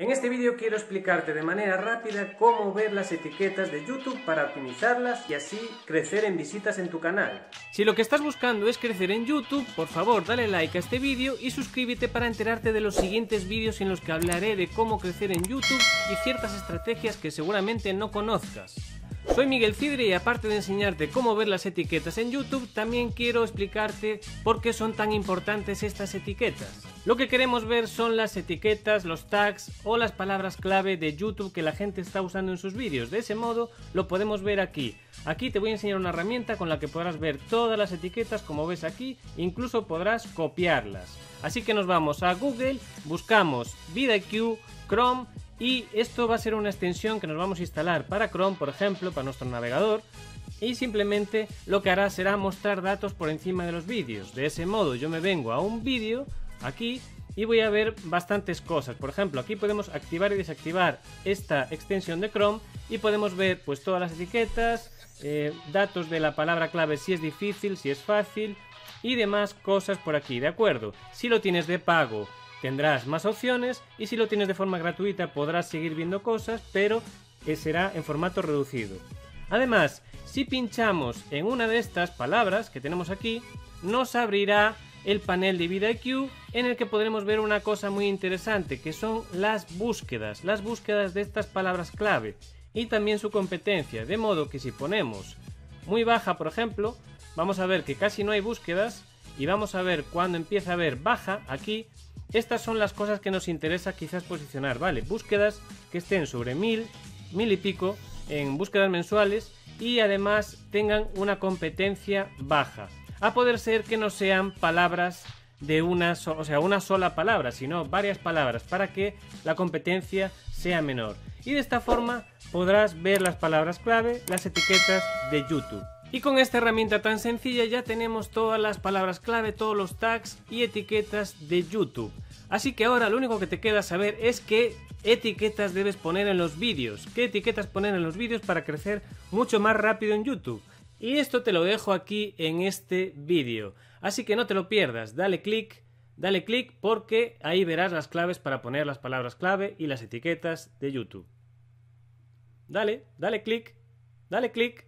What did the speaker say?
En este vídeo quiero explicarte de manera rápida cómo ver las etiquetas de YouTube para optimizarlas y así crecer en visitas en tu canal. Si lo que estás buscando es crecer en YouTube, por favor dale like a este vídeo y suscríbete para enterarte de los siguientes vídeos en los que hablaré de cómo crecer en YouTube y ciertas estrategias que seguramente no conozcas. Soy Miguel Cidre y aparte de enseñarte cómo ver las etiquetas en YouTube, también quiero explicarte por qué son tan importantes estas etiquetas. Lo que queremos ver son las etiquetas, los tags o las palabras clave de YouTube que la gente está usando en sus vídeos. De ese modo lo podemos ver aquí. Aquí te voy a enseñar una herramienta con la que podrás ver todas las etiquetas como ves aquí, incluso podrás copiarlas. Así que nos vamos a Google, buscamos VidIQ, Chrome y esto va a ser una extensión que nos vamos a instalar para Chrome, por ejemplo, para nuestro navegador. Y simplemente lo que hará será mostrar datos por encima de los vídeos. De ese modo yo me vengo a un vídeo, aquí, y voy a ver bastantes cosas. Por ejemplo, aquí podemos activar y desactivar esta extensión de Chrome y podemos ver pues todas las etiquetas, eh, datos de la palabra clave si es difícil, si es fácil y demás cosas por aquí, ¿de acuerdo? Si lo tienes de pago tendrás más opciones y si lo tienes de forma gratuita podrás seguir viendo cosas, pero será en formato reducido. Además, si pinchamos en una de estas palabras que tenemos aquí, nos abrirá el panel de VidIQ en el que podremos ver una cosa muy interesante que son las búsquedas, las búsquedas de estas palabras clave y también su competencia, de modo que si ponemos muy baja, por ejemplo, vamos a ver que casi no hay búsquedas y vamos a ver cuando empieza a haber baja aquí estas son las cosas que nos interesa quizás posicionar, ¿vale? Búsquedas que estén sobre mil, mil y pico en búsquedas mensuales y además tengan una competencia baja. A poder ser que no sean palabras de una, o sea, una sola palabra, sino varias palabras para que la competencia sea menor. Y de esta forma podrás ver las palabras clave, las etiquetas de YouTube. Y con esta herramienta tan sencilla ya tenemos todas las palabras clave, todos los tags y etiquetas de YouTube. Así que ahora lo único que te queda saber es qué etiquetas debes poner en los vídeos, qué etiquetas poner en los vídeos para crecer mucho más rápido en YouTube. Y esto te lo dejo aquí en este vídeo. Así que no te lo pierdas, dale click, dale click porque ahí verás las claves para poner las palabras clave y las etiquetas de YouTube. Dale, dale click, dale click.